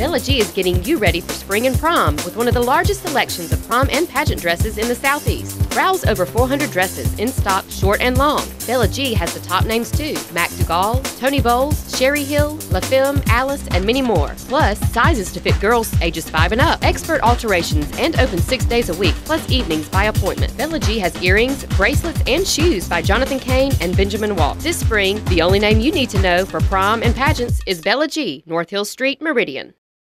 Bella G is getting you ready for spring and prom with one of the largest selections of prom and pageant dresses in the Southeast. Browse over 400 dresses in stock, short and long. Bella G has the top names too Mac Duggal, Tony Bowls, Sherri Hill, La Femme, Alyce, and many more. Plus, sizes to fit girls ages 5 and up. Expert alterations and open six days a week, plus evenings by appointment. Bella G has earrings, bracelets, and shoes by Jonathan Kayne and Benjamin Walk. This spring, the only name you need to know for prom and pageants is Bella G, North Hill Street, Meridian.